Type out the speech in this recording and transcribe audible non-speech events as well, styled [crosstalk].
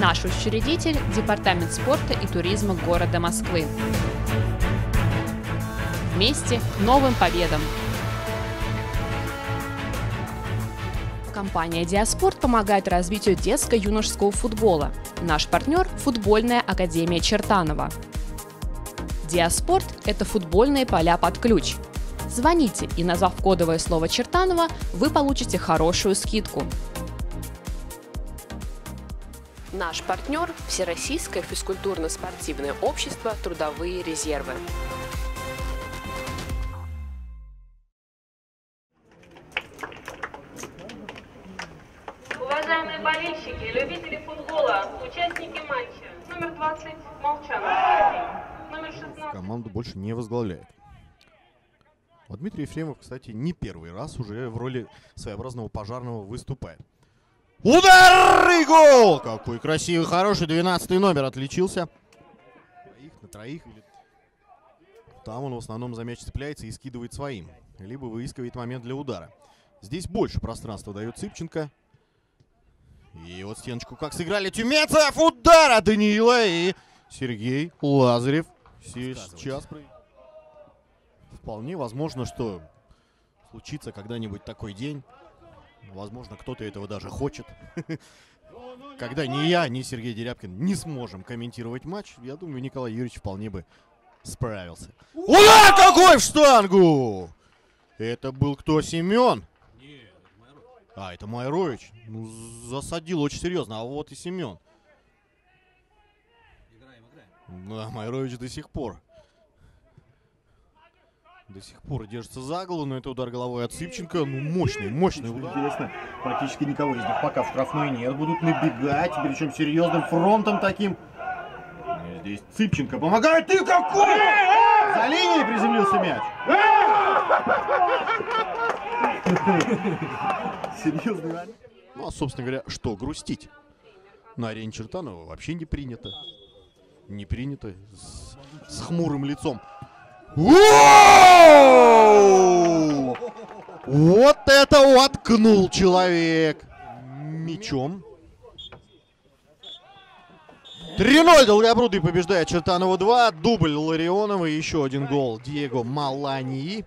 Наш учредитель – Департамент спорта и туризма города Москвы. Вместе к новым победам! Компания «Диаспорт» помогает развитию детско-юношеского футбола. Наш партнер – футбольная академия Чертанова. «Диаспорт» – это футбольные поля под ключ. Звоните, и назвав кодовое слово «Чертанова», вы получите хорошую скидку. Наш партнер – Всероссийское физкультурно-спортивное общество «Трудовые резервы». Уважаемые болельщики, любители футбола, участники матча, номер 20 Молчанов, номер 16 команду больше не возглавляет. Вот Дмитрий Ефремов, кстати, не первый раз уже в роли своеобразного пожарного выступает. Удар и гол! Какой красивый, хороший, 12 номер отличился. Троих на троих. Там он в основном за мяч цепляется и скидывает своим. Либо выискивает момент для удара. Здесь больше пространства дает Цыпченко. И вот стеночку как сыграли Тюмецов! Удар от Даниила и Сергей Лазарев. Сейчас Вполне возможно, что случится когда-нибудь такой день. Возможно, кто-то этого даже хочет. [laughs] Когда ни я, ни Сергей Дерябкин не сможем комментировать матч, я думаю, Николай Юрьевич вполне бы справился. Удар какой в штангу! Это был кто, Семен? А, это Майрович. Ну, засадил очень серьезно. А вот и Семен. Да, Майрович до сих пор. До сих пор держится за голову, но это удар головой от Сыпченко. Ну, мощный, мощный удар. интересно, практически никого из них пока в штрафной нет. Будут набегать, причем серьезным фронтом таким. И Здесь Цыпченко помогает. Ты какой! За линией приземлился мяч. Серьезный. Ну, а, собственно говоря, что грустить? На арене Чертанова вообще не принято. Не принято. С, с хмурым лицом. Вот это воткнул человек! Мечом. 3-0 Долгопрудный побеждает Чертанова 2. Дубль Ларионова и еще один гол Диего Малании.